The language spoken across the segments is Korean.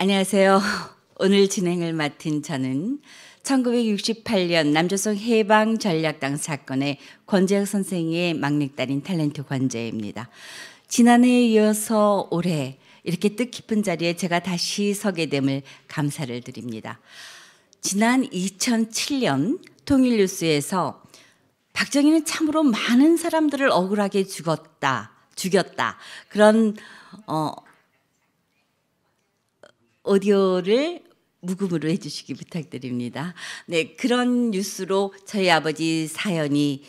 안녕하세요. 오늘 진행을 맡은 저는 1968년 남조선 해방 전략당 사건의 권재혁 선생의 막내딸인 탤런트 권재입니다. 지난해에 이어서 올해 이렇게 뜻깊은 자리에 제가 다시 서게 됨을 감사를 드립니다. 지난 2007년 통일뉴스에서 박정희는 참으로 많은 사람들을 억울하게 죽었다, 죽였다. 그런 어, 오디오를 묵음으로 해주시기 부탁드립니다. 네, 그런 뉴스로 저희 아버지 사연이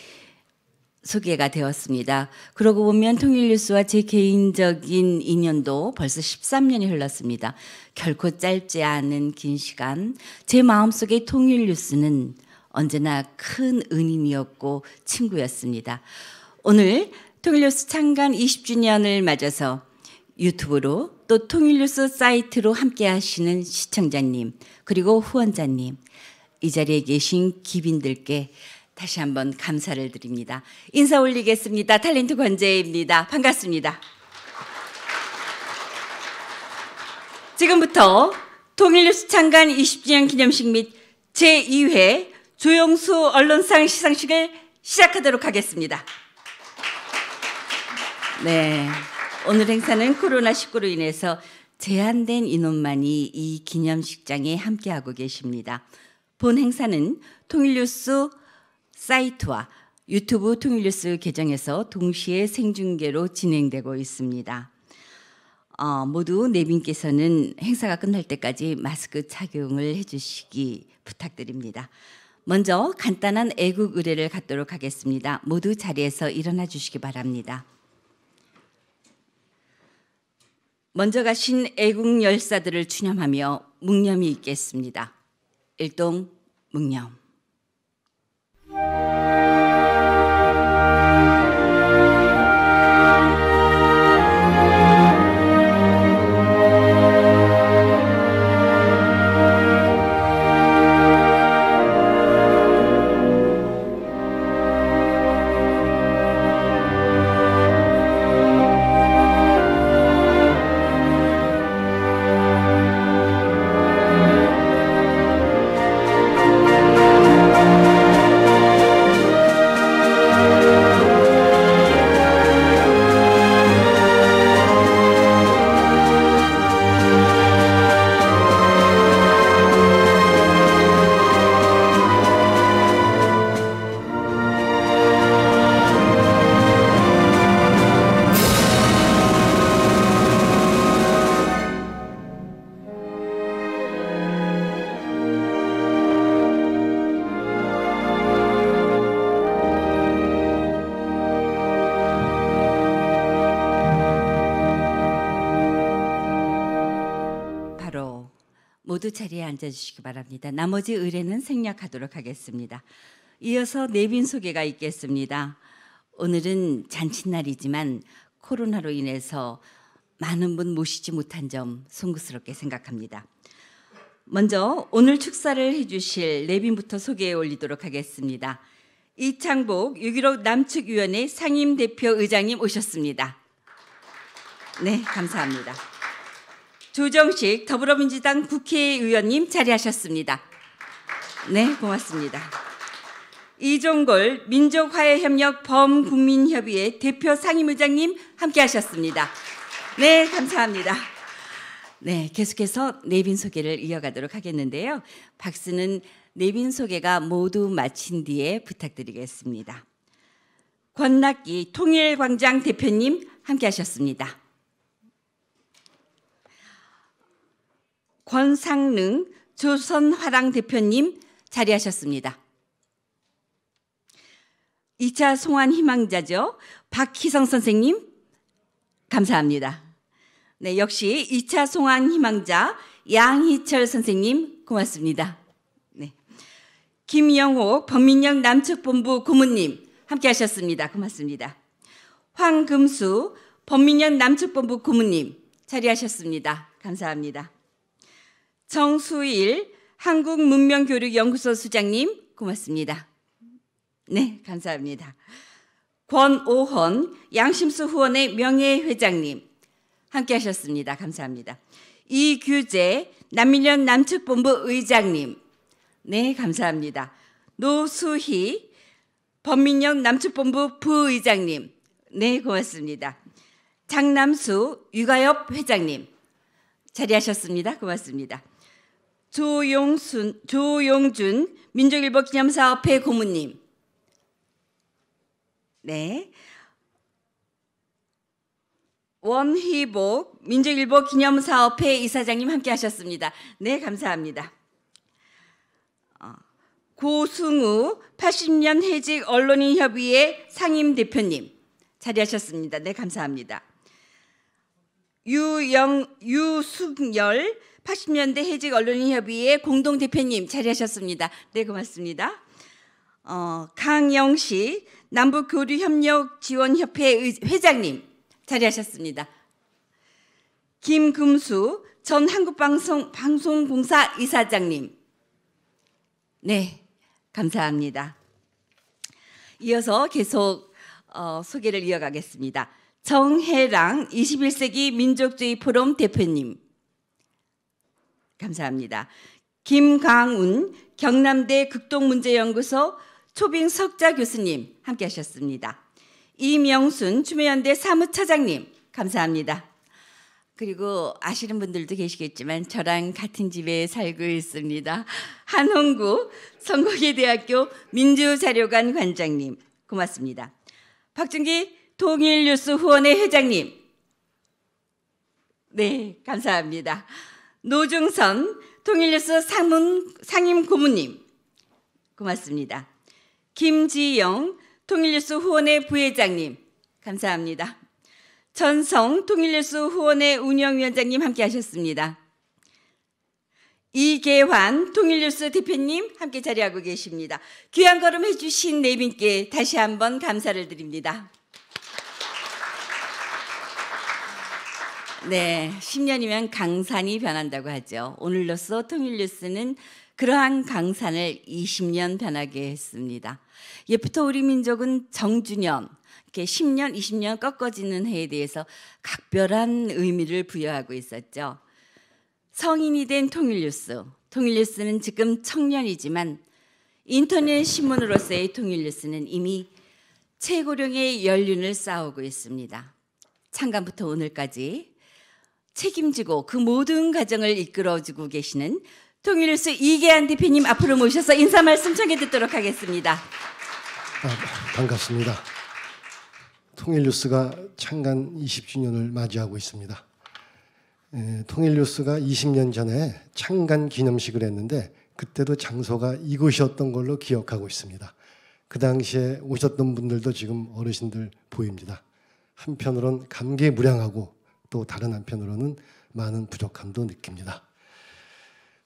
소개가 되었습니다. 그러고 보면 통일뉴스와 제 개인적인 인연도 벌써 13년이 흘렀습니다. 결코 짧지 않은 긴 시간, 제 마음속에 통일뉴스는 언제나 큰 은인이었고 친구였습니다. 오늘 통일뉴스 창간 20주년을 맞아서 유튜브로 또 통일뉴스 사이트로 함께 하시는 시청자님 그리고 후원자님 이 자리에 계신 기빈들께 다시 한번 감사를 드립니다. 인사 올리겠습니다. 탤런트 권재입니다. 반갑습니다. 지금부터 통일뉴스 창간 20주년 기념식 및 제2회 조영수 언론상 시상식을 시작하도록 하겠습니다. 네. 오늘 행사는 코로나19로 인해서 제한된 인원만이 이 기념식장에 함께하고 계십니다. 본 행사는 통일뉴스 사이트와 유튜브 통일뉴스 계정에서 동시에 생중계로 진행되고 있습니다. 어, 모두 네 분께서는 행사가 끝날 때까지 마스크 착용을 해주시기 부탁드립니다. 먼저 간단한 애국 의례를 갖도록 하겠습니다. 모두 자리에서 일어나 주시기 바랍니다. 먼저 가신 애국 열사들을 추념하며 묵념이 있겠습니다. 일동 묵념. 모두 자리에 앉아주시기 바랍니다. 나머지 의뢰는 생략하도록 하겠습니다. 이어서 내빈 소개가 있겠습니다. 오늘은 잔칫날이지만 코로나로 인해서 많은 분 모시지 못한 점 송구스럽게 생각합니다. 먼저 오늘 축사를 해주실 내빈부터 소개해 올리도록 하겠습니다. 이창복 6.15 남측위원회 상임대표 의장님 오셨습니다. 네, 감사합니다. 조정식 더불어민주당 국회의원님 자리하셨습니다. 네, 고맙습니다. 이종골 민족화해협력 범국민협의회 대표 상임의장님 함께하셨습니다. 네, 감사합니다. 네, 계속해서 내빈 소개를 이어가도록 하겠는데요. 박수는 내빈 소개가 모두 마친 뒤에 부탁드리겠습니다. 권낙기 통일광장 대표님 함께하셨습니다. 권상능 조선화랑 대표님 자리하셨습니다. 2차 송환 희망자죠. 박희성 선생님 감사합니다. 네, 역시 2차 송환 희망자 양희철 선생님 고맙습니다. 네. 김영옥 범민영 남측본부 고문님 함께 하셨습니다. 고맙습니다. 황금수 범민영 남측본부 고문님 자리하셨습니다. 감사합니다. 정수일 한국문명교육연구소 수장님 고맙습니다. 네, 감사합니다. 권오헌 양심수 후원의 명예회장님 함께 하셨습니다. 감사합니다. 이규재 남민련 남측본부 의장님. 네, 감사합니다. 노수희 범민영 남측본부 부의장님. 네, 고맙습니다. 장남수 유가협 회장님. 자리하셨습니다. 고맙습니다. 조용순, 조용준 민족일보 기념사업회 고문님. 네. 원희복 민족일보 기념사업회 이사장님 함께 하셨습니다. 네, 감사합니다. 어, 고승우 80년 해직 언론인협의회 상임 대표님 자리하셨습니다. 네, 감사합니다. 유영 유숙열 80년대 해직 언론인협의회 공동 대표님 자리하셨습니다. 네, 고맙습니다. 어, 강영식 남북 교류 협력 지원 협회 회장님 자리하셨습니다. 김금수 전 한국방송 방송공사 이사장님. 네, 감사합니다. 이어서 계속 어, 소개를 이어가겠습니다. 정혜랑 21세기 민족주의 포럼 대표님. 감사합니다. 김강운 경남대 극동문제연구소 초빙 석자 교수님 함께 하셨습니다. 이명순 추미연대 사무처장님 감사합니다. 그리고 아시는 분들도 계시겠지만 저랑 같은 집에 살고 있습니다. 한홍구 성공회대학교 민주자료관 관장님 고맙습니다. 박준기 통일뉴스 후원회 회장님 네 감사합니다. 노중선 통일뉴스 상문, 상임 고문님 고맙습니다. 김지영 통일뉴스 후원회 부회장님 감사합니다. 전성 통일뉴스 후원회 운영위원장님 함께 하셨습니다. 이계환 통일뉴스 대표님 함께 자리하고 계십니다. 귀한 걸음 해주신 네 분께 다시 한번 감사를 드립니다. 네, 10년이면 강산이 변한다고 하죠. 오늘로써 통일뉴스는 그러한 강산을 20년 변하게 했습니다. 예부터 우리 민족은 정주년, 이렇게 10년, 20년 꺾어지는 해에 대해서 각별한 의미를 부여하고 있었죠. 성인이 된 통일뉴스, 통일뉴스는 지금 청년이지만 인터넷 신문으로서의 통일뉴스는 이미 최고령의 연륜을 쌓아오고 있습니다. 창간부터 오늘까지 책임지고 그 모든 과정을 이끌어주고 계시는 통일뉴스 이계한 대표님 앞으로 모셔서 인사 말씀 전해 듣도록 하겠습니다. 아, 반갑습니다. 통일뉴스가 창간 20주년을 맞이하고 있습니다. 에, 통일뉴스가 20년 전에 창간 기념식을 했는데 그때도 장소가 이곳이었던 걸로 기억하고 있습니다. 그 당시에 오셨던 분들도 지금 어르신들 보입니다. 한편으론 감개무량하고 또 다른 한편으로는 많은 부족함도 느낍니다.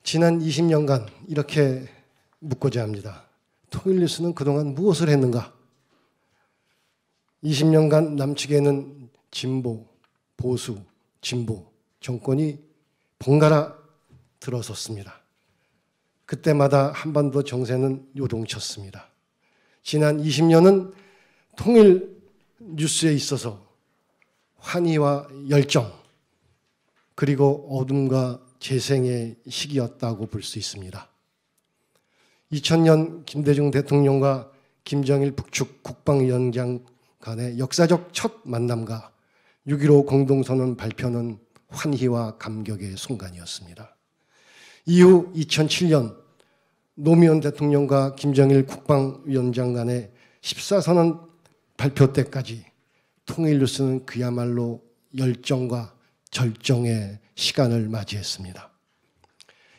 지난 20년간 이렇게 묻고자 합니다. 통일뉴스는 그동안 무엇을 했는가? 20년간 남측에는 진보, 보수, 진보 정권이 번갈아 들어섰습니다. 그때마다 한반도 정세는 요동쳤습니다. 지난 20년은 통일 뉴스에 있어서 환희와 열정 그리고 어둠과 재생의 시기였다고 볼 수 있습니다. 2000년 김대중 대통령과 김정일 북측 국방위원장 간의 역사적 첫 만남과 6.15 공동선언 발표는 환희와 감격의 순간이었습니다. 이후 2007년 노무현 대통령과 김정일 국방위원장 간의 14선언 발표 때까지 통일뉴스는 그야말로 열정과 절정의 시간을 맞이했습니다.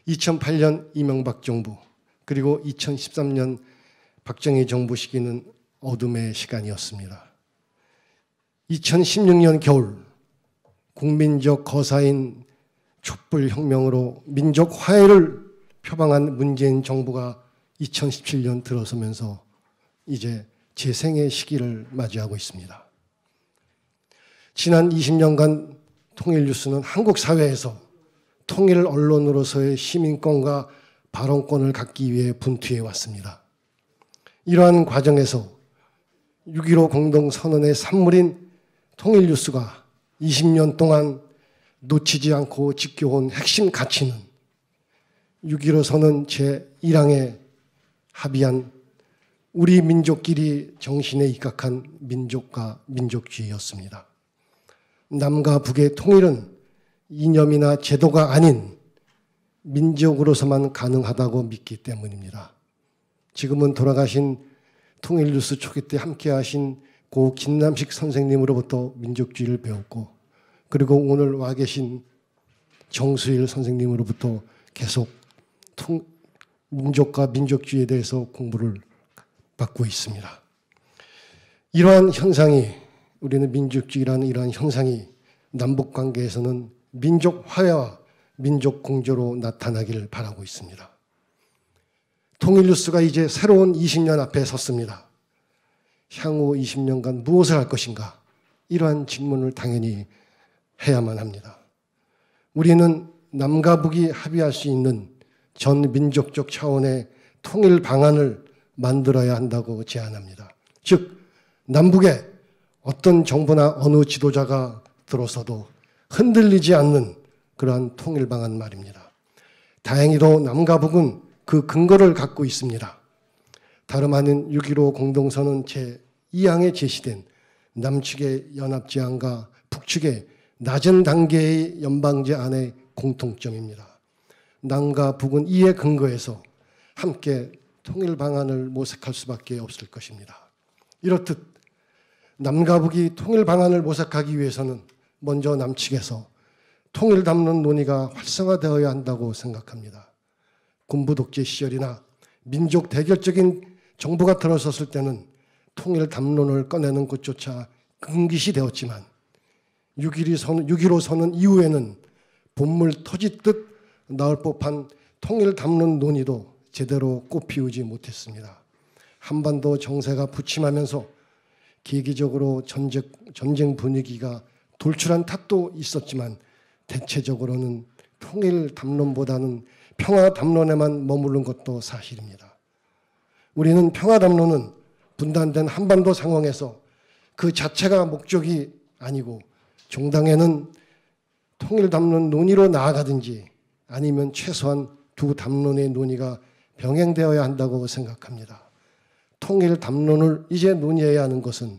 2008년 이명박 정부 그리고 2013년 박정희 정부 시기는 어둠의 시간이었습니다. 2016년 겨울 국민적 거사인 촛불혁명으로 민족 화해를 표방한 문재인 정부가 2017년 들어서면서 이제 재생의 시기를 맞이하고 있습니다. 지난 20년간 통일뉴스는 한국 사회에서 통일 언론으로서의 시민권과 발언권을 갖기 위해 분투해 왔습니다. 이러한 과정에서 6.15 공동선언의 산물인 통일뉴스가 20년 동안 놓치지 않고 지켜온 핵심 가치는 6.15 선언 제1항에 합의한 우리 민족끼리 정신에 입각한 민족과 민족주의였습니다. 남과 북의 통일은 이념이나 제도가 아닌 민족으로서만 가능하다고 믿기 때문입니다. 지금은 돌아가신 통일뉴스 초기 때 함께 하신 고 김남식 선생님으로부터 민족주의를 배웠고 그리고 오늘 와 계신 정수일 선생님으로부터 계속 통, 민족과 민족주의에 대해서 공부를 받고 있습니다. 이러한 현상이 우리는 민족주의라는 이러한 현상이 남북 관계에서는 민족 화해와 민족 공조로 나타나기를 바라고 있습니다. 통일뉴스가 이제 새로운 20년 앞에 섰습니다. 향후 20년간 무엇을 할 것인가? 이러한 질문을 당연히 해야만 합니다. 우리는 남과 북이 합의할 수 있는 전 민족적 차원의 통일 방안을 만들어야 한다고 제안합니다. 즉, 남북에 어떤 정부나 어느 지도자가 들어서도 흔들리지 않는 그러한 통일 방안 말입니다. 다행히도 남과 북은 그 근거를 갖고 있습니다. 다름 아닌 6.15 공동선언 제2항에 제시된 남측의 연합제안과 북측의 낮은 단계의 연방제 안의 공통점입니다. 남과 북은 이에 근거해서 함께 통일 방안을 모색할 수밖에 없을 것입니다. 이렇듯 남과 북이 통일 방안을 모색하기 위해서는 먼저 남측에서 통일 담론 논의가 활성화되어야 한다고 생각합니다. 군부 독재 시절이나 민족 대결적인 정부가 들어섰을 때는 통일 담론을 꺼내는 것조차 금기시 되었지만 6.15 선언, 6.15 선언 이후에는 본물 터지듯 나올 법한 통일 담론 논의도 제대로 꽃피우지 못했습니다. 한반도 정세가 부침하면서 계기적으로 전쟁, 전쟁 분위기가 돌출한 탓도 있었지만 대체적으로는 통일 담론보다는 평화 담론에만 머무른 것도 사실입니다. 우리는 평화 담론은 분단된 한반도 상황에서 그 자체가 목적이 아니고 종당에는 통일 담론 논의로 나아가든지 아니면 최소한 두 담론의 논의가 병행되어야 한다고 생각합니다. 통일 담론을 이제 논의해야 하는 것은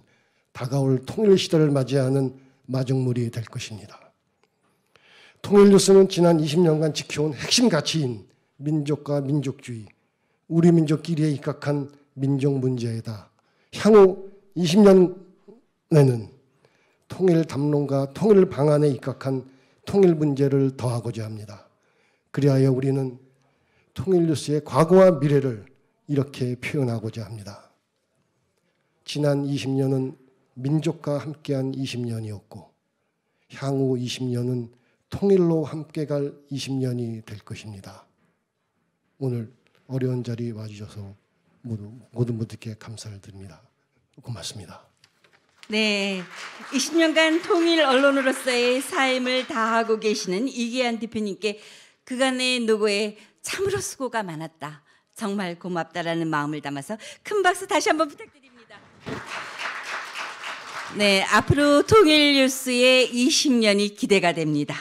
다가올 통일 시대를 맞이하는 마중물이 될 것입니다. 통일 뉴스는 지난 20년간 지켜온 핵심 가치인 민족과 민족주의, 우리 민족끼리에 입각한 민족 문제에다 향후 20년에는 통일 담론과 통일 방안에 입각한 통일 문제를 더하고자 합니다. 그리하여 우리는 통일 뉴스의 과거와 미래를 이렇게 표현하고자 합니다. 지난 20년은 민족과 함께한 20년이었고 향후 20년은 통일로 함께 갈 20년이 될 것입니다. 오늘 어려운 자리 와주셔서 모두 모든 분들께 감사를 드립니다. 고맙습니다. 네, 20년간 통일 언론으로서의 삶을 다하고 계시는 이기한 대표님께 그간의 노고에 참으로 수고가 많았다. 정말 고맙다라는 마음을 담아서 큰 박수 다시 한번 부탁드립니다. 네, 앞으로 통일뉴스의 20년이 기대가 됩니다.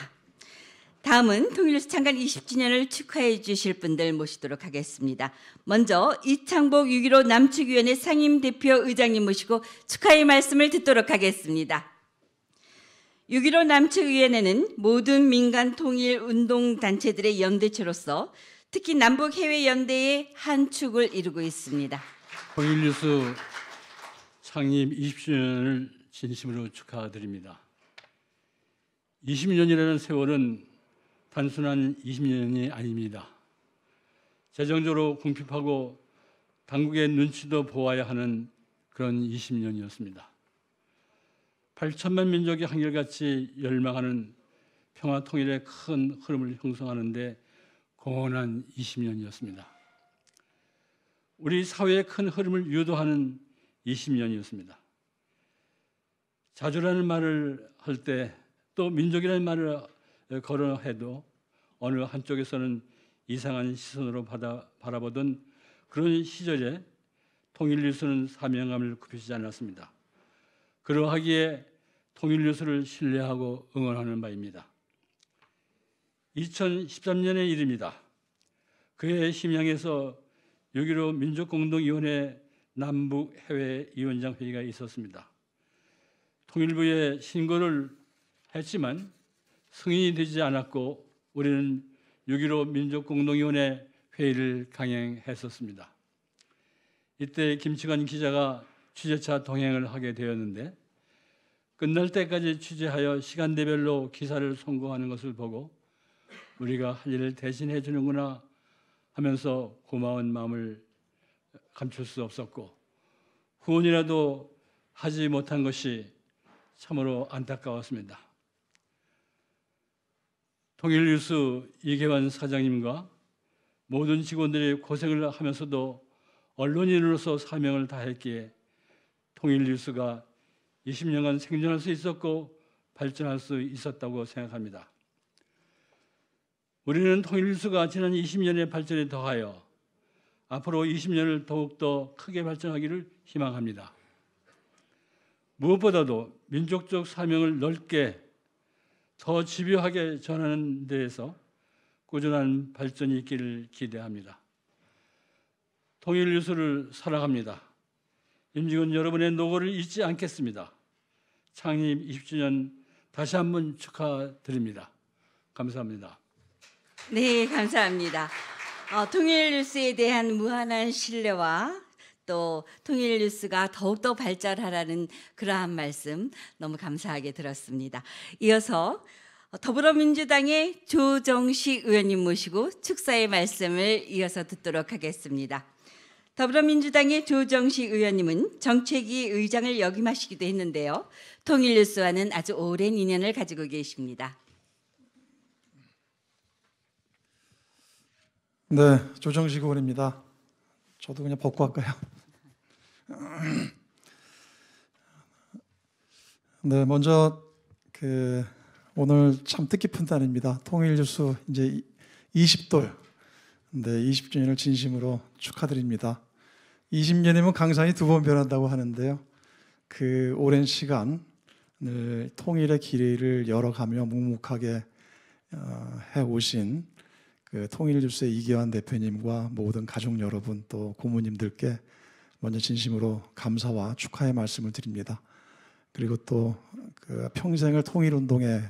다음은 통일뉴스 창간 20주년을 축하해 주실 분들 모시도록 하겠습니다. 먼저 이창복 6.15 남측위원회 상임대표 의장님 모시고 축하의 말씀을 듣도록 하겠습니다. 6.15 남측위원회는 모든 민간 통일 운동 단체들의 연대체로서 특히 남북 해외 연대의 한 축을 이루고 있습니다. 통일뉴스 창립 20주년을 진심으로 축하드립니다. 20년이라는 세월은 단순한 20년이 아닙니다. 재정적으로 궁핍하고 당국의 눈치도 보아야 하는 그런 20년이었습니다. 8천만 민족이 한결같이 열망하는 평화 통일의 큰 흐름을 형성하는데 공헌한 20년이었습니다. 우리 사회의 큰 흐름을 유도하는 20년이었습니다. 자주라는 말을 할 때 또 민족이라는 말을 걸어 해도 어느 한쪽에서는 이상한 시선으로 받아, 바라보던 그런 시절에 통일뉴스는 사명감을 굽히지 않았습니다. 그러하기에 통일뉴스를 신뢰하고 응원하는 바입니다. 2013년의 일입니다. 그해 심양에서 6.15 민족공동위원회 남북 해외 위원장 회의가 있었습니다. 통일부에 신고를 했지만 승인이 되지 않았고 우리는 6.15 민족공동위원회 회의를 강행했었습니다. 이때 김치관 기자가 취재차 동행을 하게 되었는데 끝날 때까지 취재하여 시간대별로 기사를 송고하는 것을 보고 우리가 할 일을 대신해 주는구나 하면서 고마운 마음을 감출 수 없었고 후원이라도 하지 못한 것이 참으로 안타까웠습니다. 통일뉴스 이계환 사장님과 모든 직원들이 고생을 하면서도 언론인으로서 사명을 다했기에 통일뉴스가 20년간 생존할 수 있었고 발전할 수 있었다고 생각합니다. 우리는 통일뉴스가 지난 20년의 발전에 더하여 앞으로 20년을 더욱더 크게 발전하기를 희망합니다. 무엇보다도 민족적 사명을 넓게 더 집요하게 전하는 데에서 꾸준한 발전이 있기를 기대합니다. 통일뉴스를 사랑합니다. 임직원 여러분의 노고를 잊지 않겠습니다. 창립 20주년 다시 한번 축하드립니다. 감사합니다. 네, 감사합니다. 어, 통일뉴스에 대한 무한한 신뢰와 또 통일뉴스가 더욱더 발전하라는 그러한 말씀 너무 감사하게 들었습니다. 이어서 더불어민주당의 조정식 의원님 모시고 축사의 말씀을 이어서 듣도록 하겠습니다. 더불어민주당의 조정식 의원님은 정책위 의장을 역임하시기도 했는데요. 통일뉴스와는 아주 오랜 인연을 가지고 계십니다. 네, 조정식 의원입니다. 저도 그냥 벗고 할까요? 네, 먼저 그 오늘 참 뜻깊은 날입니다. 통일뉴스 이제 20돌, 네, 20주년을 진심으로 축하드립니다. 20년이면 강산이 두 번 변한다고 하는데요. 그 오랜 시간을 통일의 길을 열어가며 묵묵하게 어, 해 오신 그 통일뉴스의 이기환 대표님과 모든 가족 여러분 또 고모님들께 먼저 진심으로 감사와 축하의 말씀을 드립니다. 그리고 또 그 평생을 통일운동에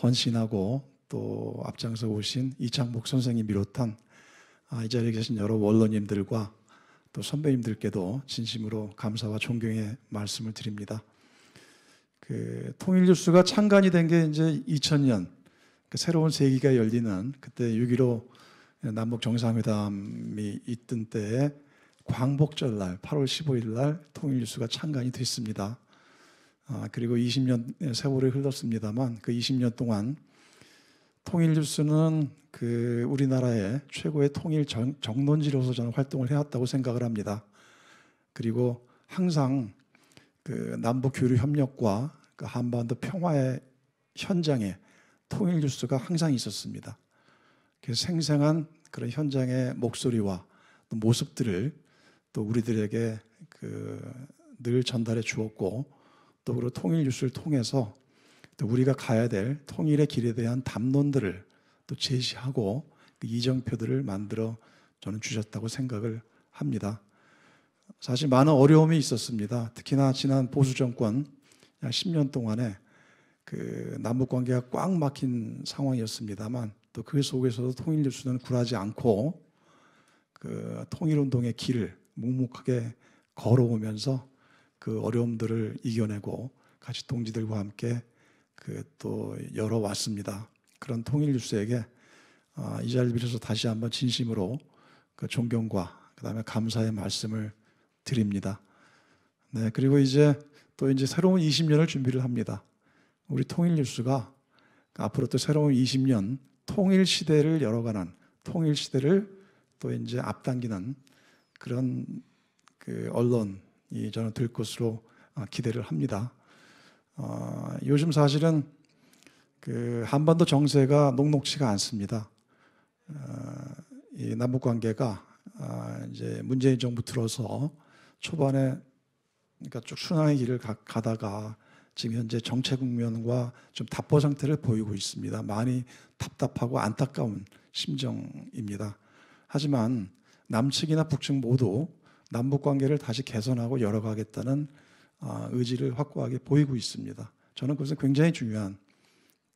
헌신하고 또 앞장서 오신 이창복 선생님 비롯한 아, 이 자리에 계신 여러 원로님들과 또 선배님들께도 진심으로 감사와 존경의 말씀을 드립니다. 그 통일뉴스가 창간이 된 게 이제 2000년 그 새로운 세기가 열리는 그때 6.15 남북 정상회담이 있던 때에 광복절 날 8월 15일 날 통일뉴스가 창간이 됐습니다. 아, 그리고 20년 세월이 흘렀습니다만 그 20년 동안 통일뉴스는 그 우리나라의 최고의 통일 정, 정론지로서 저는 활동을 해왔다고 생각을 합니다. 그리고 항상 그 남북 교류 협력과 그 한반도 평화의 현장에 통일 뉴스가 항상 있었습니다. 그래서 생생한 그런 현장의 목소리와 또 모습들을 또 우리들에게 그 늘 전달해 주었고 또 그리고 통일 뉴스를 통해서 또 우리가 가야 될 통일의 길에 대한 담론들을 또 제시하고 그 이정표들을 만들어 저는 주셨다고 생각을 합니다. 사실 많은 어려움이 있었습니다. 특히나 지난 보수 정권 10년 동안에 그 남북 관계가 꽉 막힌 상황이었습니다만 또 그 속에서도 통일 뉴스는 굴하지 않고 그 통일 운동의 길을 묵묵하게 걸어오면서 그 어려움들을 이겨내고 같이 동지들과 함께 그 또 열어왔습니다. 그런 통일 뉴스에게 아, 이 자리를 빌어서 다시 한번 진심으로 그 존경과 그다음에 감사의 말씀을 드립니다. 네, 그리고 이제 또 이제 새로운 20년을 준비를 합니다. 우리 통일 뉴스가 앞으로 또 새로운 20년 통일 시대를 열어가는 통일 시대를 또 이제 앞당기는 그런 그 언론이 저는 될 것으로 아, 기대를 합니다. 어, 요즘 사실은 그 한반도 정세가 녹록치가 않습니다. 어, 이 남북 관계가 아, 이제 문재인 정부 들어서 초반에 그러니까 쭉 순환의 길을 가, 가다가 지금 현재 정체 국면과 좀 답보 상태를 보이고 있습니다. 많이 답답하고 안타까운 심정입니다. 하지만 남측이나 북측 모두 남북 관계를 다시 개선하고 열어가겠다는 아, 의지를 확고하게 보이고 있습니다. 저는 그것은 굉장히 중요한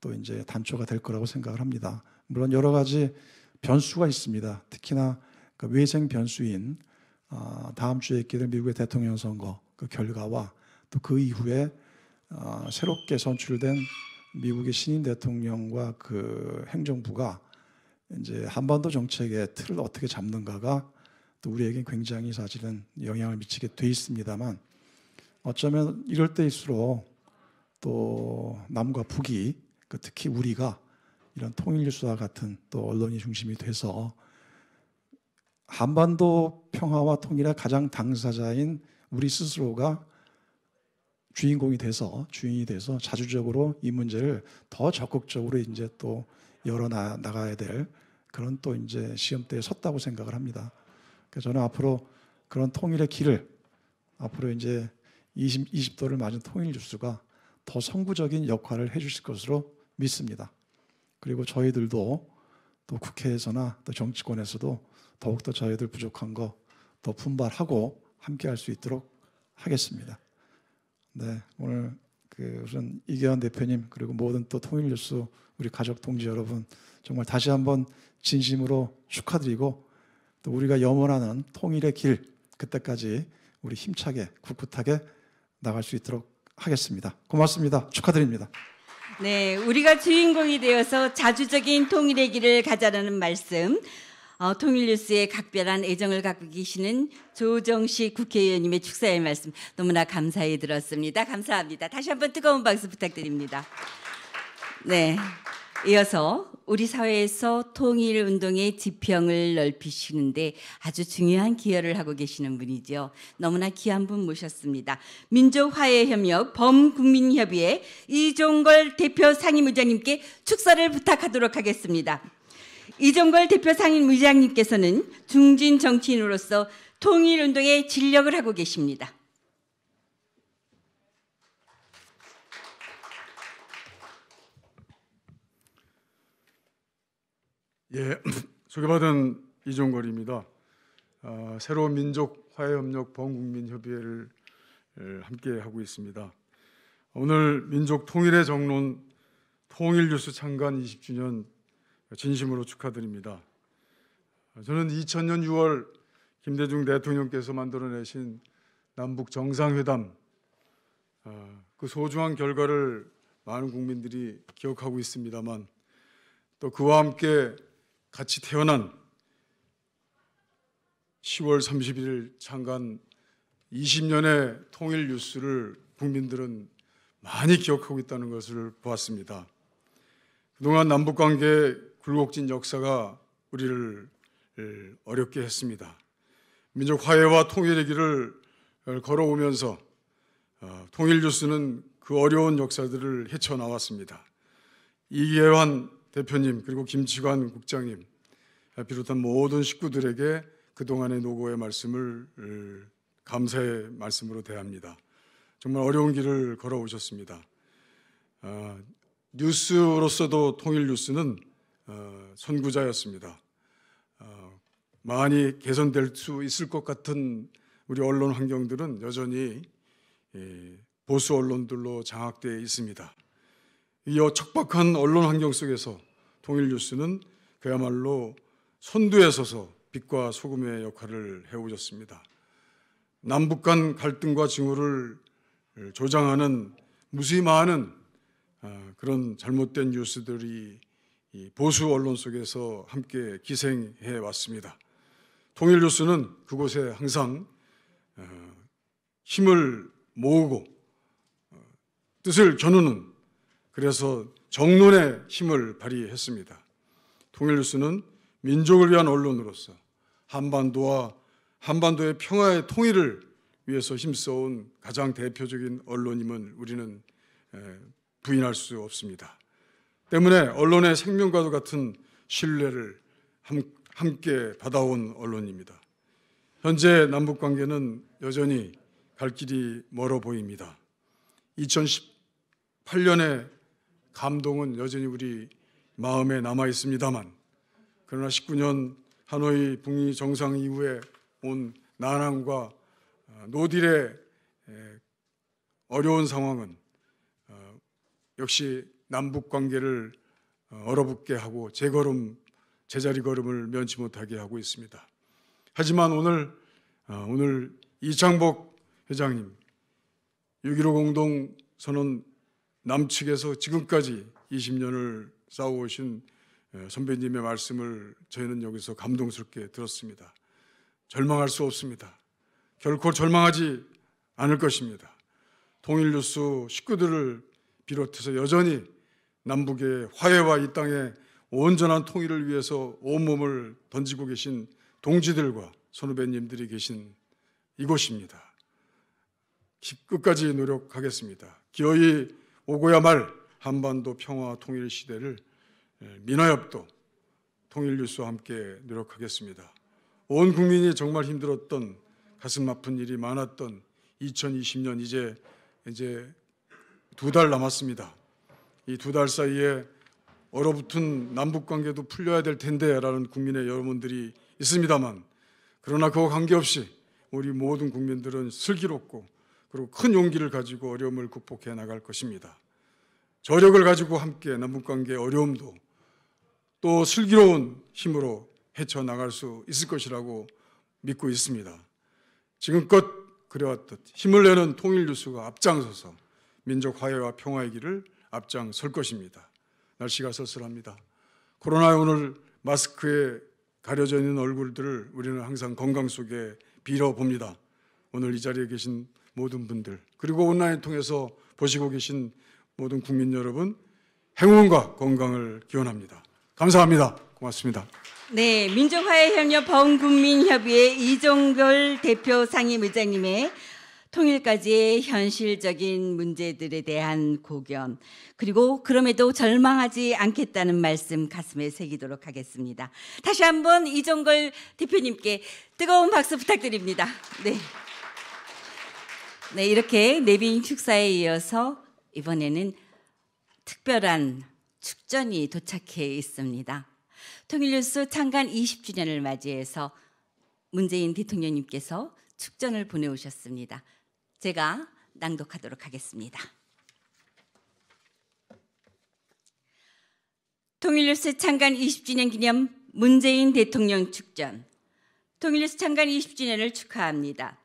또 이제 단초가 될 거라고 생각을 합니다. 물론 여러 가지 변수가 있습니다. 특히나 그 외생 변수인 아, 다음 주에 있게 미국의 대통령 선거 그 결과와 또 그 이후에 아, 새롭게 선출된 미국의 신임 대통령과 그 행정부가 이제 한반도 정책의 틀을 어떻게 잡는가가 또 우리에게 굉장히 사실은 영향을 미치게 돼 있습니다만 어쩌면 이럴 때일수록 또 남과 북이 그 특히 우리가 이런 통일뉴스와 같은 또 언론이 중심이 돼서 한반도 평화와 통일의 가장 당사자인 우리 스스로가 주인공이 돼서 주인이 돼서 자주적으로 이 문제를 더 적극적으로 이제 또 열어 나, 나가야 될 그런 또 이제 시험대에 섰다고 생각을 합니다. 그래서 저는 앞으로 그런 통일의 길을 앞으로 이제 20, 20도를 맞은 통일 뉴스가 더 선구적인 역할을 해주실 것으로 믿습니다. 그리고 저희들도 또 국회에서나 또 정치권에서도 더욱더 저희들 부족한 거 더 분발하고 함께 할 수 있도록 하겠습니다. 네, 오늘 그 우선 이계환 대표님 그리고 모든 또 통일뉴스 우리 가족 동지 여러분 정말 다시 한번 진심으로 축하드리고 또 우리가 염원하는 통일의 길 그때까지 우리 힘차게 굳굳하게 나갈 수 있도록 하겠습니다. 고맙습니다. 축하드립니다. 네, 우리가 주인공이 되어서 자주적인 통일의 길을 가자라는 말씀. 어, 통일뉴스에 각별한 애정을 갖고 계시는 조정식 국회의원님의 축사의 말씀 너무나 감사히 들었습니다. 감사합니다. 다시 한번 뜨거운 박수 부탁드립니다. 네. 이어서 우리 사회에서 통일 운동의 지평을 넓히시는데 아주 중요한 기여를 하고 계시는 분이죠. 너무나 귀한 분 모셨습니다. 민족화해협력 범국민협의회 이종걸 대표 상임의장님께 축사를 부탁하도록 하겠습니다. 이종걸 대표 상임의장님께서는 중진 정치인으로서 통일 운동에 진력을 하고 계십니다. 예, 소개받은 이종걸입니다. 아, 새로운 민족 화해협력 범국민협의회를 에, 함께 하고 있습니다. 오늘 민족 통일의 정론 통일 뉴스 창간 20주년 진심으로 축하드립니다. 저는 2000년 6월 김대중 대통령께서 만들어내신 남북 정상회담 아, 그 소중한 결과를 많은 국민들이 기억하고 있습니다만 또 그와 함께 같이 태어난 10월 31일 창간 20년의 통일 뉴스를 국민들은 많이 기억하고 있다는 것을 보았습니다. 그동안 남북 관계 굴곡진 역사가 우리를 어렵게 했습니다. 민족 화해와 통일의 길을 걸어오면서 어, 통일 뉴스는 그 어려운 역사들을 헤쳐나왔습니다. 이계환 대표님 그리고 김치관 국장님 비롯한 모든 식구들에게 그동안의 노고의 말씀을 감사의 말씀으로 대합니다. 정말 어려운 길을 걸어오셨습니다. 아, 뉴스로서도 통일 뉴스는 어, 선구자였습니다. 어, 많이 개선될 수 있을 것 같은 우리 언론 환경들은 여전히 예, 보수 언론들로 장악되어 있습니다. 이 척박한 언론 환경 속에서 통일 뉴스는 그야말로 선두에 서서 빛과 소금의 역할을 해오셨습니다. 남북 간 갈등과 징후를 조장하는 무수히 많은 아, 그런 잘못된 뉴스들이 보수 언론 속에서 함께 기생해 왔습니다. 통일 뉴스는 그곳에 항상 어, 힘을 모으고 어, 뜻을 겨누는 그래서 정론의 힘을 발휘했습니다. 통일뉴스는 민족을 위한 언론으로서 한반도와 한반도의 평화의 통일을 위해서 힘써온 가장 대표적인 언론임을 우리는 부인할 수 없습니다. 때문에 언론의 생명과도 같은 신뢰를 함께 받아온 언론입니다. 현재 남북 관계는 여전히 갈 길이 멀어 보입니다. 2010 8년의 감동은 여전히 우리 마음에 남아 있습니다만 그러나 19년 하노이 북미 정상 이후에 온 난항과 어, 노딜의 에, 어려운 상황은 어, 역시 남북 관계를 어, 얼어붙게 하고 제걸음 제자리 걸음을 면치 못하게 하고 있습니다. 하지만 오늘 어, 오늘 이창복 회장님 6.15 공동 선언 남측에서 지금까지 20년을 싸워오신 에, 선배님의 말씀을 저희는 여기서 감동스럽게 들었습니다. 절망할 수 없습니다. 결코 절망하지 않을 것입니다. 통일뉴스 식구들을 비롯해서 여전히 남북의 화해와 이 땅의 온전한 통일을 위해서 온몸을 던지고 계신 동지들과 선후배님들이 계신 이곳입니다. 기- 끝까지 노력하겠습니다. 기어이 오고야 말 한반도 평화 통일 시대를 예, 민화협도 통일뉴스와 함께 노력하겠습니다. 온 국민이 정말 힘들었던 가슴 아픈 일이 많았던 2020년 이제 이제 두 달 남았습니다. 이 두 달 사이에 얼어붙은 남북 관계도 풀려야 될 텐데라는 국민의 여러분들이 있습니다만 그러나 그와 관계없이 우리 모든 국민들은 슬기롭고 그리고 큰 용기를 가지고 어려움을 극복해 나갈 것입니다. 저력을 가지고 함께 남북 관계의 어려움도 또 슬기로운 힘으로 헤쳐 나갈 수 있을 것이라고 믿고 있습니다. 지금껏 그래왔듯 힘을 내는 통일 뉴스가 앞장서서 민족 화해와 평화의 길을 앞장설 것입니다. 날씨가 쌀쌀합니다. 코로나의 오늘 마스크에 가려져 있는 얼굴들을 우리는 항상 건강 속에 빌어봅니다. 오늘 이 자리에 계신 모든 분들 그리고 온라인 통해서 보시고 계신 모든 국민 여러분 행운과 건강을 기원합니다. 감사합니다. 고맙습니다. 네, 민족화해협력 범국민협의회 이종별 대표 상임의장님의 통일까지의 현실적인 문제들에 대한 고견 그리고 그럼에도 절망하지 않겠다는 말씀 가슴에 새기도록 하겠습니다. 다시 한번 이종걸 대표님께 뜨거운 박수 부탁드립니다. 네. 네, 이렇게 내빈 축사에 이어서 이번에는 특별한 축전이 도착해 있습니다. 통일뉴스 창간 20주년을 맞이해서 문재인 대통령님께서 축전을 보내오셨습니다. 제가 낭독하도록 하겠습니다. 통일뉴스 창간 20주년 기념 문재인 대통령 축전. 통일뉴스 창간 20주년을 축하합니다.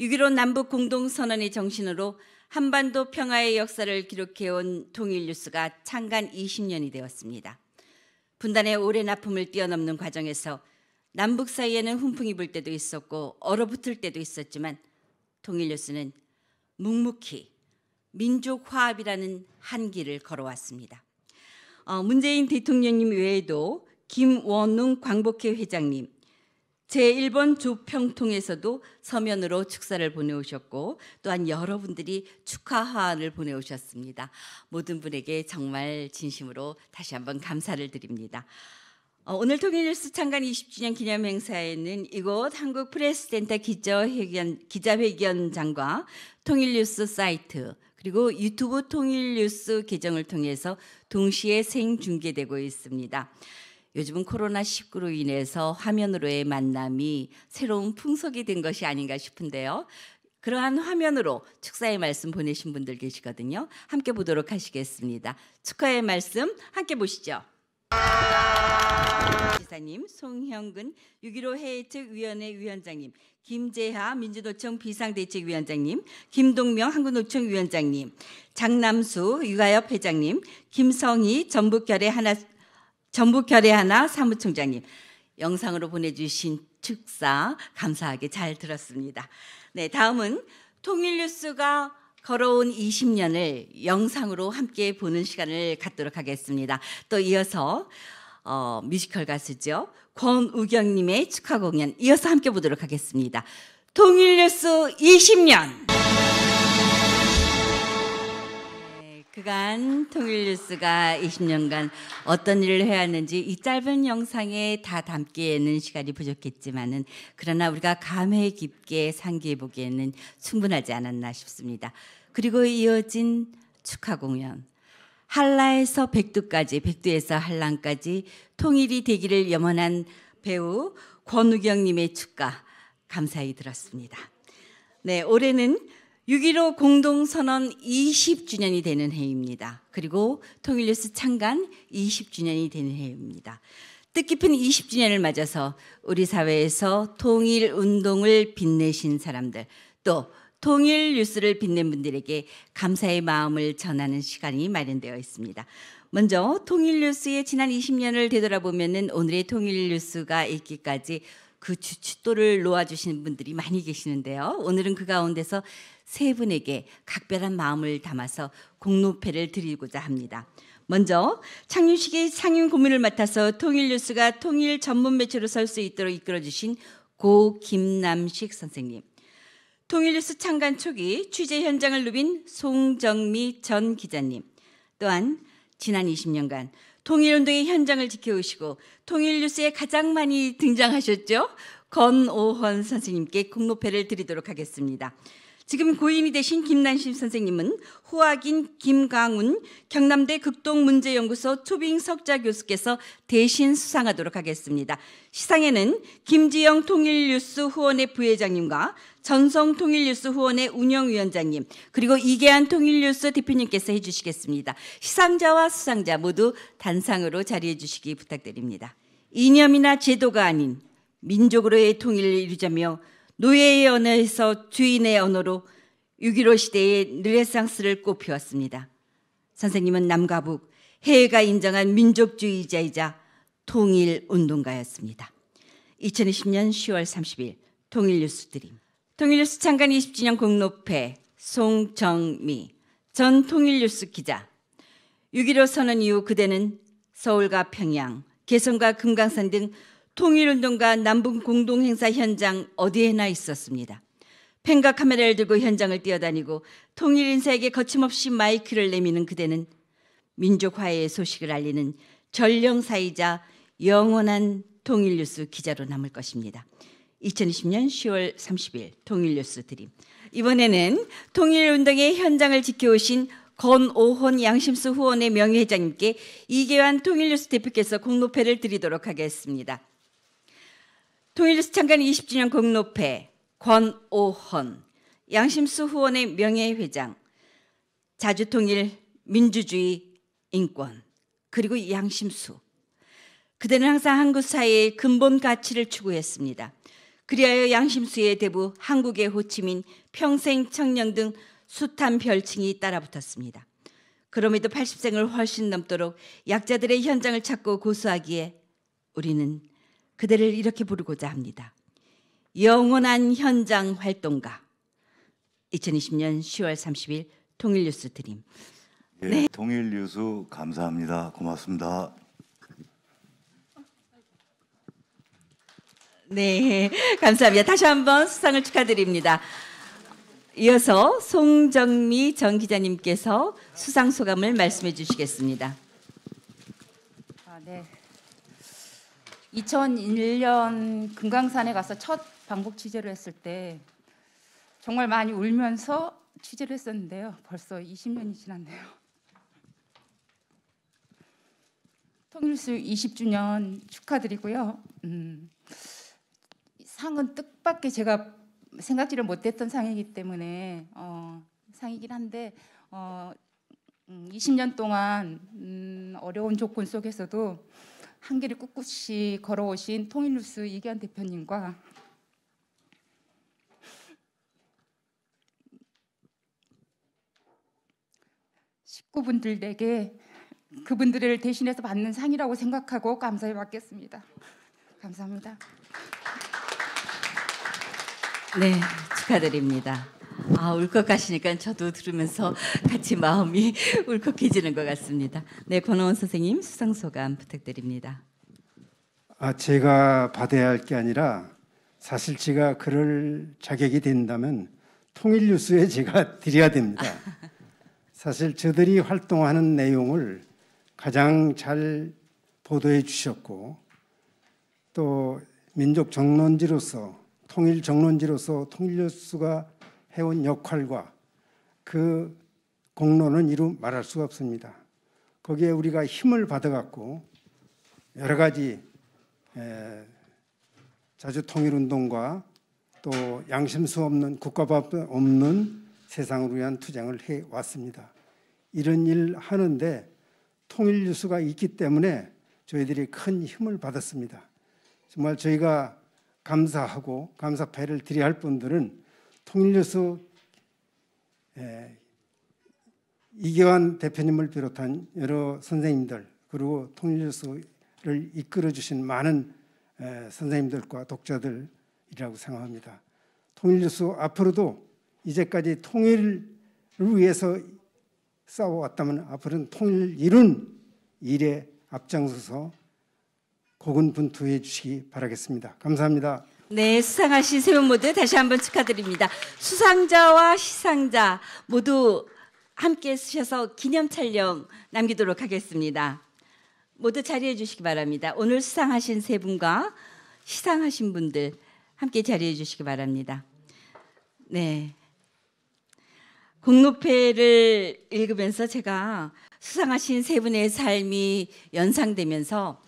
6.15 남북 공동선언의 정신으로 한반도 평화의 역사를 기록해온 통일뉴스가 창간 20년이 되었습니다. 분단의 오랜 아픔을 뛰어넘는 과정에서 남북 사이에는 훈풍이 불 때도 있었고 얼어붙을 때도 있었지만 통일뉴스는 묵묵히 민족 화합이라는 한 길을 걸어왔습니다. 어, 문재인 대통령님 외에도 김원웅 광복회 회장님, 제1번 조평통에서도 서면으로 축사를 보내오셨고 또한 여러분들이 축하화를 보내오셨습니다. 모든 분에게 정말 진심으로 다시 한번 감사를 드립니다. 어, 오늘 통일뉴스 창간 20주년 기념 행사에는 이곳 한국 프레스센터 기자회견, 기자회견장과 통일뉴스 사이트 그리고 유튜브 통일뉴스 계정을 통해서 동시에 생중계되고 있습니다. 요즘은 코로나19로 인해서 화면으로의 만남이 새로운 풍속이 된 것이 아닌가 싶은데요. 그러한 화면으로 축사의 말씀 보내신 분들 계시거든요. 함께 보도록 하시겠습니다. 축하의 말씀 함께 보시죠. 지사님, 송형근 6.15 해외측위원회 위원장님, 김재하 민주노총 비상대책위원장님, 김동명 한국노총 위원장님, 장남수 육아협 회장님, 김성희 전북결의 하나 전북결의 하나 사무총장님 영상으로 보내주신 축사 감사하게 잘 들었습니다. 네, 다음은 통일뉴스가 걸어온 20년을 영상으로 함께 보는 시간을 갖도록 하겠습니다. 또 이어서 어, 뮤지컬 가수죠 권우경님의 축하 공연 이어서 함께 보도록 하겠습니다. 통일뉴스 20년. 그간 통일뉴스가 20년간 어떤 일을 해왔는지 이 짧은 영상에 다 담기에는 시간이 부족했지만은 그러나 우리가 감회 깊게 상기해 보기에는 충분하지 않았나 싶습니다. 그리고 이어진 축하 공연. 한라에서 백두까지, 백두에서 한랑까지 통일이 되기를 염원한 배우 권우경님의 축가 감사히 들었습니다. 네, 올해는 6.15 공동선언 20주년이 되는 해입니다. 그리고 통일뉴스 창간 20주년이 되는 해입니다. 뜻깊은 20주년을 맞아서 우리 사회에서 통일 운동을 빛내신 사람들 또 통일 뉴스를 빛낸 분들에게 감사의 마음을 전하는 시간이 마련되어 있습니다. 먼저 통일 뉴스의 지난 20년을 되돌아보면은 오늘의 통일 뉴스가 있기까지 그 주춧돌을 놓아주시는 분들이 많이 계시는데요. 오늘은 그 가운데서 세 분에게 각별한 마음을 담아서 공로패를 드리고자 합니다. 먼저 창윤식의 상임 고문을 맡아서 통일뉴스가 통일 전문 매체로 설 수 있도록 이끌어주신 고 김남식 선생님. 통일뉴스 창간 초기 취재 현장을 누빈 송정미 전 기자님. 또한 지난 20년간 통일운동의 현장을 지켜오시고 통일뉴스에 가장 많이 등장하셨죠? 건오헌 선생님께 공로패를 드리도록 하겠습니다. 지금 고인이 되신 김난심 선생님은 후학인 김강훈 경남대 극동문제연구소 초빙 석자 교수께서 대신 수상하도록 하겠습니다. 시상에는 김지영 통일뉴스 후원의 부회장님과 전성 통일뉴스 후원의 운영위원장님 그리고 이계한 통일뉴스 대표님께서 해주시겠습니다. 시상자와 수상자 모두 단상으로 자리해 주시기 부탁드립니다. 이념이나 제도가 아닌 민족으로의 통일을 이루자며 노예의 언어에서 주인의 언어로 6.15 시대의 르네상스를 꽃피웠습니다. 선생님은 남과 북, 해외가 인정한 민족주의자이자 통일운동가였습니다. 2020년 10월 30일 통일뉴스 드림 통일뉴스 창간 20주년 공로패 송정미 전 통일뉴스 기자 6.15 선언 이후 그대는 서울과 평양, 개성과 금강산 등 통일운동과 남북 공동행사 현장 어디에나 있었습니다. 펜과 카메라를 들고 현장을 뛰어다니고 통일 인사에게 거침없이 마이크를 내미는 그대는 민족 화해의 소식을 알리는 전령사이자 영원한 통일뉴스 기자로 남을 것입니다. 2020년 10월 30일 통일뉴스 드림. 이번에는 통일운동의 현장을 지켜오신 건오혼 양심수 후원의 명예회장님께 이계환 통일뉴스 대표께서 공로패를 드리도록 하겠습니다. 통일뉴스 창간 20주년 공로패 권오헌 양심수 후원의 명예회장 자주통일 민주주의 인권 그리고 양심수 그대는 항상 한국 사회의 근본 가치를 추구했습니다. 그리하여 양심수의 대부 한국의 호치민 평생 청년 등 숱한 별칭이 따라붙었습니다. 그럼에도 80생을 훨씬 넘도록 약자들의 현장을 찾고 고수하기에 우리는 그대를 이렇게 부르고자 합니다. 영원한 현장 활동가. 2020년 10월 30일 통일뉴스 드림. 예, 통일뉴스 감사합니다. 고맙습니다. 네, 감사합니다. 다시 한번 수상을 축하드립니다. 이어서 송정미 전 기자님께서 수상 소감을 말씀해 주시겠습니다. 아, 네. 2001년 금강산에 가서 첫 방북 취재를 했을 때 정말 많이 울면서 취재를 했었는데요. 벌써 20년이 지났네요. 통일수 20주년 축하드리고요. 음, 상은 뜻밖의 제가 생각지를 못했던 상이기 때문에 어, 상이긴 한데 어, 음, 20년 동안 음, 어려운 조건 속에서도 한 길을 꿋꿋이 걸어오신 통일뉴스 이기환 대표님과 식구분들에게 그분들을 대신해서 받는 상이라고 생각하고 감사히 받겠습니다. 감사합니다. 네, 축하드립니다. 아, 울컥하시니까 저도 들으면서 같이 마음이 울컥해지는 것 같습니다. 네, 권호원 선생님 수상 소감 부탁드립니다. 아, 제가 받아야 할 게 아니라 사실 제가 그럴 자격이 된다면 통일뉴스에 제가 드려야 됩니다. 사실 저들이 활동하는 내용을 가장 잘 보도해 주셨고 또 민족 정론지로서 통일 정론지로서 통일뉴스가 해온 역할과 그 공로는 이루 말할 수가 없습니다. 거기에 우리가 힘을 받아갖고 여러 가지 에, 자주통일운동과 또 양심수 없는 국가법 없는 세상을 위한 투쟁을 해 왔습니다. 이런 일 하는데 통일 뉴스가 있기 때문에 저희들이 큰 힘을 받았습니다. 정말 저희가 감사하고 감사패를 드려야 할 분들은 통일뉴스 에, 이경환 대표님을 비롯한 여러 선생님들 그리고 통일뉴스를 이끌어 주신 많은 에, 선생님들과 독자들이라고 생각합니다. 통일뉴스 앞으로도 이제까지 통일을 위해서 싸워왔다면 앞으로는 통일 이룬 일에 앞장서서 고군분투해 주시기 바라겠습니다. 감사합니다. 네, 수상하신 세 분 모두 다시 한번 축하드립니다. 수상자와 시상자 모두 함께 쓰셔서 기념 촬영 남기도록 하겠습니다. 모두 자리해 주시기 바랍니다. 오늘 수상하신 세 분과 시상하신 분들 함께 자리해 주시기 바랍니다. 네. 공로패를 읽으면서 제가 수상하신 세 분의 삶이 연상되면서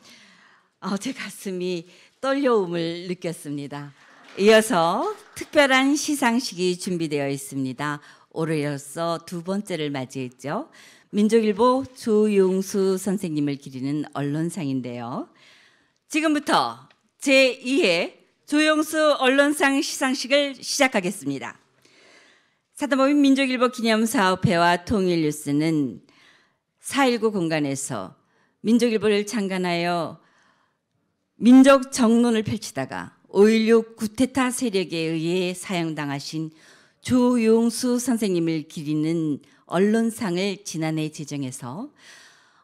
어, 제 가슴이 떨려움을 느꼈습니다. 이어서 특별한 시상식이 준비되어 있습니다. 올해로서 두 번째를 맞이했죠. 민족일보 조용수 선생님을 기리는 언론상인데요. 지금부터 제2회 조용수 언론상 시상식을 시작하겠습니다. 사단법인 민족일보 기념사업회와 통일뉴스는 4.19 공간에서 민족일보를 창간하여 민족 정론을 펼치다가 5.16 구테타 세력에 의해 사형당하신 조용수 선생님을 기리는 언론상을 지난해 제정해서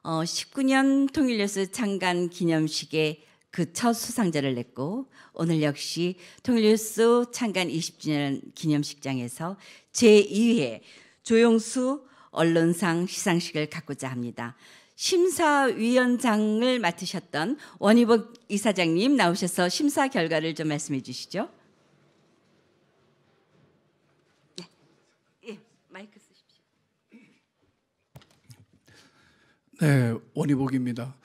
어, 19년 통일뉴스 창간 기념식에 그 첫 수상자를 냈고 오늘 역시 통일뉴스 창간 20주년 기념식장에서 제2회 조용수 언론상 시상식을 갖고자 합니다. 심사위원장을 맡으셨던 원희복 이사장님 나오셔서 심사 결과를 좀 말씀해 주시죠. 네. 예, 마이크 쓰십시오. 네, 원희복입니다.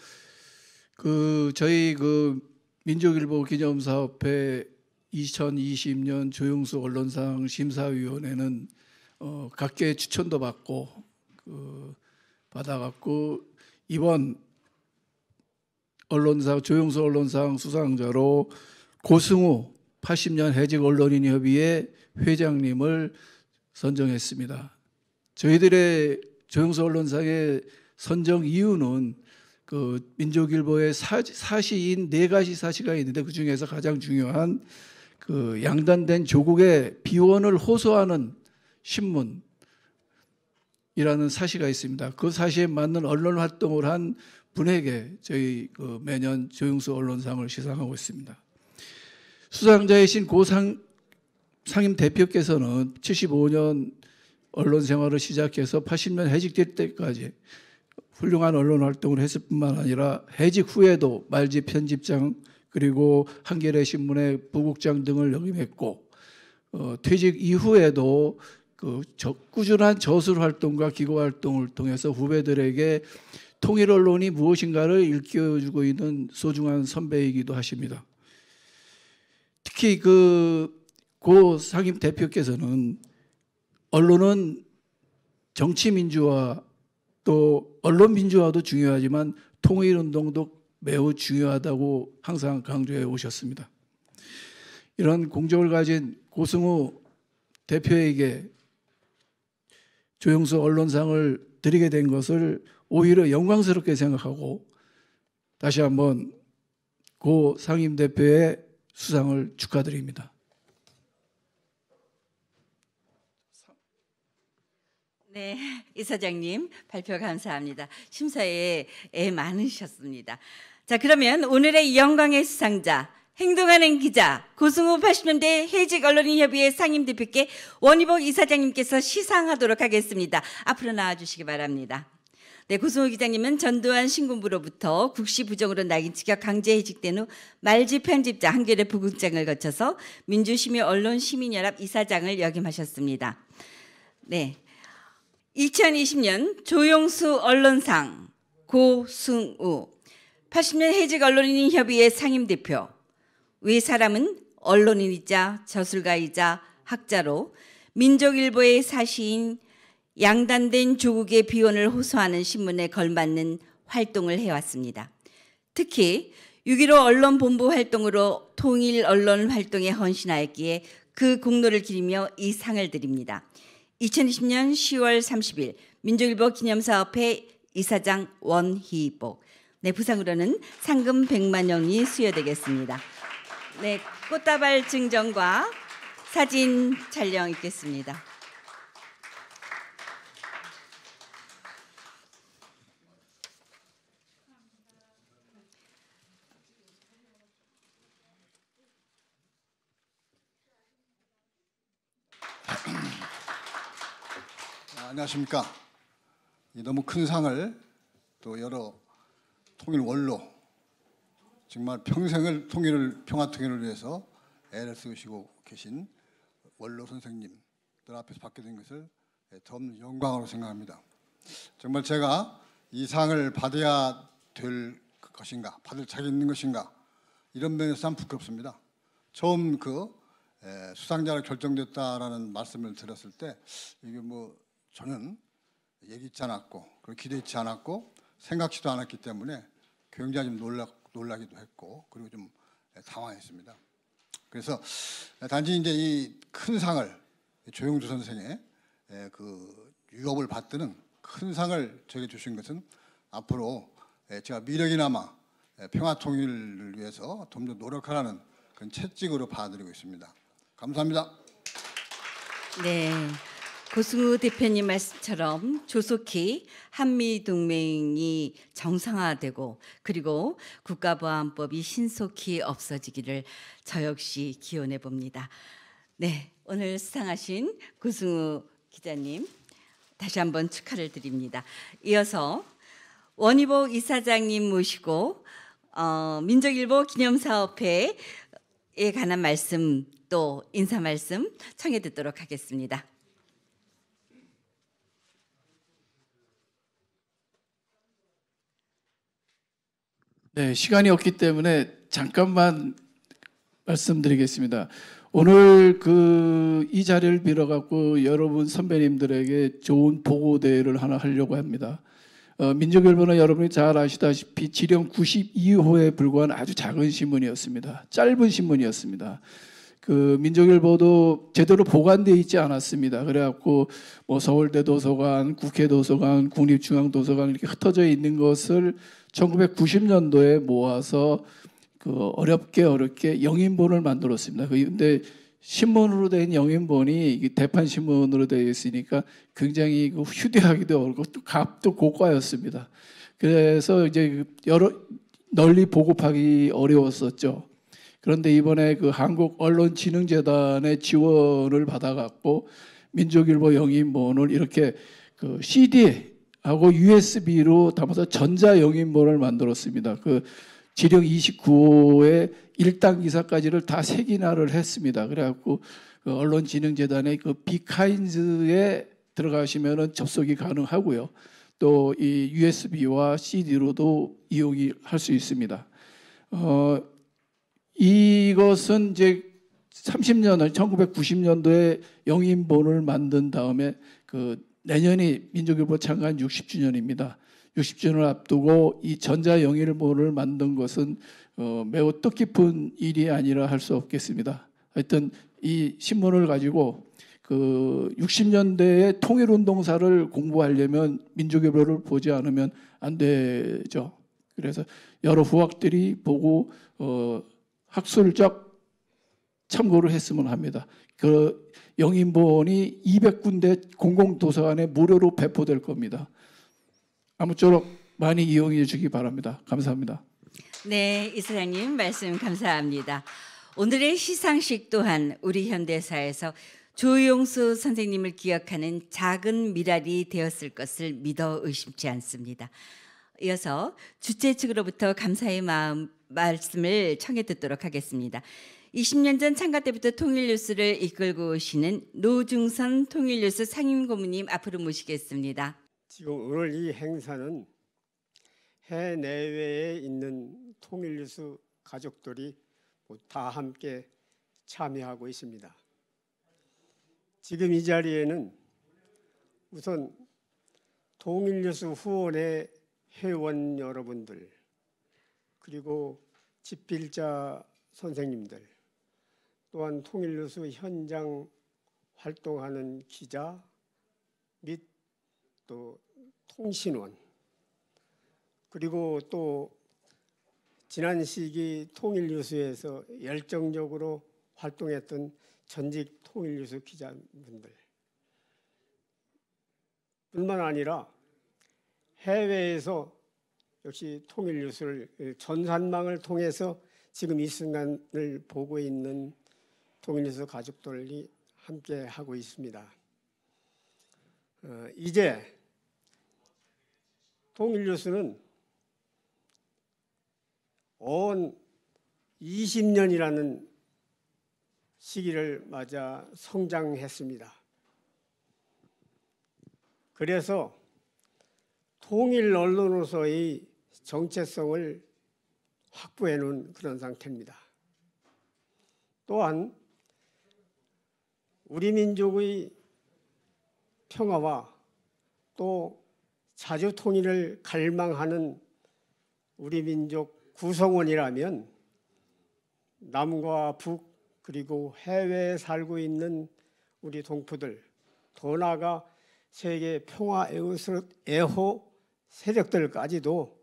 그 저희 그 민족일보 기념사업회 2020년 조용수 언론상 심사위원회는 어, 각계 추천도 받고 그 받아갖고 이번 언론상 조용수 언론상 수상자로 고승우 80년 해직 언론인 협의회 회장님을 선정했습니다. 저희들의 조용수 언론상의 선정 이유는 그 민족일보의 사, 사시인 네 가지 사시가 있는데 그 중에서 가장 중요한 그 양단된 조국의 비원을 호소하는 신문 이라는 사시가 있습니다. 그 사시에 맞는 언론 활동을 한 분에게 저희 그 매년 조용수 언론상을 시상하고 있습니다. 수상자이신 고상 상임 대표께서는 75년 언론 생활을 시작해서 80년 해직될 때까지 훌륭한 언론 활동을 했을 뿐만 아니라 해직 후에도 말지 편집장 그리고 한겨레 신문의 부국장 등을 역임했고 어, 퇴직 이후에도 그 저, 꾸준한 저술 활동과 기고 활동을 통해서 후배들에게 통일 언론이 무엇인가를 일깨워주고 있는 소중한 선배이기도 하십니다. 특히 그 고 상임 대표께서는 언론은 정치 민주화 또 언론 민주화도 중요하지만 통일 운동도 매우 중요하다고 항상 강조해 오셨습니다. 이런 공적을 가진 고승우 대표에게 조영수 언론상을 드리게 된 것을 오히려 영광스럽게 생각하고 다시 한번 고 상임 대표의 수상을 축하드립니다. 네, 이사장님 발표 감사합니다. 심사에 애 많으셨습니다. 자, 그러면 오늘의 영광의 수상자 행동하는 기자 고승우 80년대 해직 언론인 협의회 상임 대표께 원희복 이사장님께서 시상하도록 하겠습니다. 앞으로 나와 주시기 바랍니다. 네, 고승우 기자님은 전두환 신군부로부터 국시 부정으로 낙인 찍혀 강제 해직된 후 말지 편집자 한겨레 부국장을 거쳐서 민주시민 언론 시민연합 이사장을 역임하셨습니다. 네. 2020년 조용수 언론상 고승우 80년 해직 언론인 협의회 상임 대표 위 사람은 언론인이자 저술가이자 학자로 민족일보의 사시인 양단된 조국의 비원을 호소하는 신문에 걸맞는 활동을 해왔습니다. 특히 6.15 언론본부 활동으로 통일 언론 활동에 헌신하였기에 그 공로를 기리며 이 상을 드립니다. 2020년 10월 30일 민족일보 기념사업회 이사장 원희복 네, 부상으로는 상금 100만 원이 수여되겠습니다. 네, 꽃다발 증정과 사진 촬영 있겠습니다. 아, 안녕하십니까. 이 너무 큰 상을 또 여러 통일 원로 정말 평생을 통일을 평화 통일을 위해서 애를 쓰시고 계신 원로 선생님들 앞에서 받게 된 것을 더 영광으로 생각합니다. 정말 제가 이 상을 받아야 될 것인가, 받을 자격 있는 것인가 이런 면에서 참 부끄럽습니다. 처음 그 에, 수상자가 결정됐다라는 말씀을 들었을 때 이게 뭐 저는 예기치 않았고 그리고 기대치 않았고 생각지도 않았기 때문에 굉장히 좀 놀라, 놀라기도 했고 그리고 좀 당황했습니다. 그래서 단지 이제 이 큰 상을 조영주 선생의 에, 그 유업을 받드는 큰 상을 저에게 주신 것은 앞으로 에, 제가 미력이나마 에, 평화 통일을 위해서 좀 더 노력하라는 그런 채찍으로 봐드리고 있습니다. 감사합니다. 네. 고승우 대표님 말씀처럼 조속히 한미 동맹이 정상화되고 그리고 국가보안법이 신속히 없어지기를 저 역시 기원해 봅니다. 네, 오늘 수상하신 고승우 기자님 다시 한번 축하를 드립니다. 이어서 원희복 이사장님 모시고 어, 민족일보 기념사업회에 관한 말씀 또 인사 말씀 청해 듣도록 하겠습니다. 네, 시간이 없기 때문에 잠깐만 말씀드리겠습니다. 오늘 그 이 자리를 빌어 갖고 여러분 선배님들에게 좋은 보고 대회를 하나 하려고 합니다. 어, 민족일보는 여러분이 잘 아시다시피 지령 92호에 불과한 아주 작은 신문이었습니다. 짧은 신문이었습니다. 그 민족일보도 제대로 보관돼 있지 않았습니다. 그래갖고 뭐 서울대 도서관, 국회 도서관, 국립중앙도서관 이렇게 흩어져 있는 것을 1990년도에 모아서 그 어렵게 어렵게 영인본을 만들었습니다. 그런데 신문으로 된 영인본이 대판 신문으로 되어 있으니까 굉장히 그 휴대하기도 어렵고 또 값도 고가였습니다. 그래서 이제 여러 널리 보급하기 어려웠었죠. 그런데 이번에 그 한국 언론진흥재단의 지원을 받아갖고 민족일보 영인본을 이렇게 그 CD 하고 USB로 담아서 전자 영인본을 만들었습니다. 그 지령 29호의 1당 기사까지를 다 색인화를 했습니다. 그래갖고 그 언론진흥재단의 그 비카인즈에 들어가시면은 접속이 가능하고요. 또 이 USB와 CD로도 이용이 할 수 있습니다. 어, 이것은 이제 30년을 1990년도에 영인본을 만든 다음에 그 내년이 민족일보 창간 60주년입니다. 60주년을 앞두고 이 전자 영일본을 만든 것은 어, 매우 뜻깊은 일이 아니라 할 수 없겠습니다. 하여튼 이 신문을 가지고 그 60년대의 통일운동사를 공부하려면 민족일보를 보지 않으면 안 되죠. 그래서 여러 후학들이 보고 어, 학술적 참고를 했으면 합니다. 그 영인본이 200군데 공공도서관에 무료로 배포될 겁니다. 아무쪼록 많이 이용해 주기 바랍니다. 감사합니다. 네, 이사장님 말씀 감사합니다. 오늘의 시상식 또한 우리 현대사에서 조용수 선생님을 기억하는 작은 미랄이 되었을 것을 믿어 의심치 않습니다. 이어서 주최 측으로부터 감사의 마음 말씀을 청해 듣도록 하겠습니다. 20년 전 창가 때부터 통일뉴스를 이끌고 오시는 노중선 통일뉴스 상임고문님 앞으로 모시겠습니다. 지금 오늘 이 행사는 해내외에 있는 통일뉴스 가족들이 모두 다 함께 참여하고 있습니다. 지금 이 자리에는 우선 통일뉴스 후원의 회원 여러분들 그리고 집필자 선생님들 또한 통일뉴스 현장 활동하는 기자 및 또 통신원 그리고 또 지난 시기 통일뉴스에서 열정적으로 활동했던 전직 통일뉴스 기자분들. 뿐만 아니라 해외에서 역시 통일뉴스를 전산망을 통해서 지금 이 순간을 보고 있는 통일뉴스 가족들이 함께 하고 있습니다. 어, 이제 통일뉴스는 온 20년이라는 시기를 맞아 성장했습니다. 그래서 통일 언론으로서의 정체성을 확보해 놓은 그런 상태입니다. 또한 우리 민족의 평화와 또 자주 통일을 갈망하는 우리 민족 구성원이라면 남과 북 그리고 해외에 살고 있는 우리 동포들 더 나아가 세계 평화 애호 세력들까지도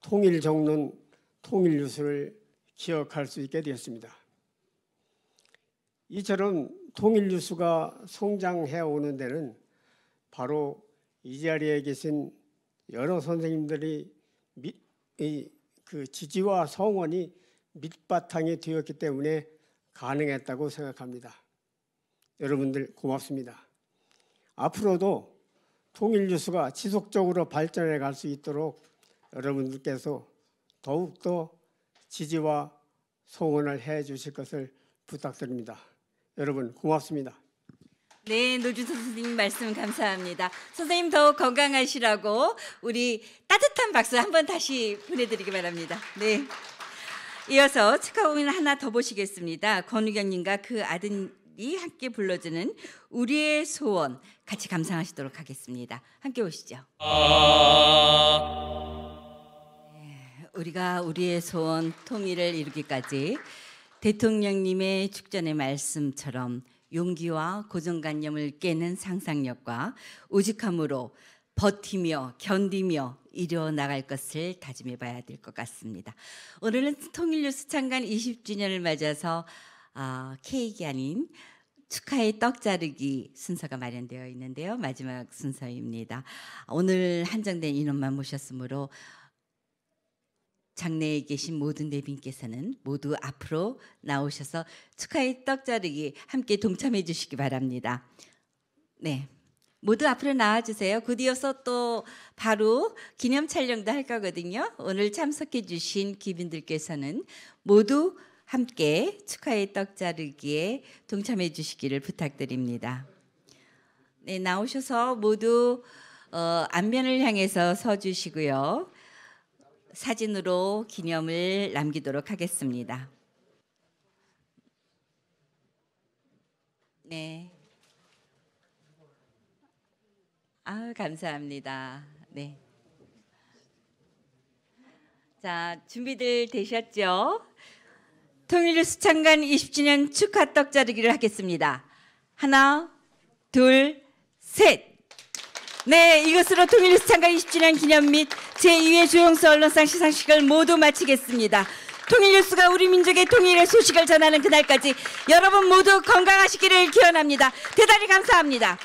통일 정론, 통일 뉴스를 기억할 수 있게 되었습니다. 이처럼 통일 뉴스가 성장해 오는 데는 바로 이 자리에 계신 여러 선생님들이 미, 이, 그 지지와 성원이 밑바탕이 되었기 때문에 가능했다고 생각합니다. 여러분들 고맙습니다. 앞으로도 통일 뉴스가 지속적으로 발전해 갈 수 있도록 여러분들께서 더욱더 지지와 성원을 해 주실 것을 부탁드립니다. 여러분 고맙습니다. 네, 노준선 선생님 말씀 감사합니다. 선생님 더 건강하시라고 우리 따뜻한 박수 한번 다시 보내드리기 바랍니다. 네. 이어서 축하공연 하나 더 보시겠습니다. 권우경님과 그 아들이 함께 불러주는 우리의 소원 같이 감상하시도록 하겠습니다. 함께 오시죠. 네, 우리가 우리의 소원 통일을 이루기까지 대통령님의 축전의 말씀처럼 용기와 고정관념을 깨는 상상력과 우직함으로 버티며 견디며 이뤄 나갈 것을 다짐해 봐야 될 것 같습니다. 오늘은 통일뉴스 창간 20주년을 맞아서 어, 케이크 아닌 축하의 떡 자르기 순서가 마련되어 있는데요. 마지막 순서입니다. 오늘 한정된 인원만 모셨으므로 장내에 계신 모든 내빈께서는 모두 앞으로 나오셔서 축하의 떡 자르기 함께 동참해 주시기 바랍니다. 네. 모두 앞으로 나와 주세요. 곧이어서 또 바로 기념 촬영도 할 거거든요. 오늘 참석해 주신 귀빈들께서는 모두 함께 축하의 떡 자르기에 동참해 주시기를 부탁드립니다. 네, 나오셔서 모두 어, 안면을 향해서 서 주시고요. 사진으로 기념을 남기도록 하겠습니다. 네. 아, 감사합니다. 네. 자, 준비들 되셨죠? 통일뉴스 창간 20주년 축하 떡 자르기를 하겠습니다. 하나, 둘, 셋. 네, 이것으로 통일뉴스 창간 20주년 기념 및 제2회 조영수 언론상 시상식을 모두 마치겠습니다. 통일뉴스가 우리 민족의 통일의 소식을 전하는 그날까지 여러분 모두 건강하시기를 기원합니다. 대단히 감사합니다.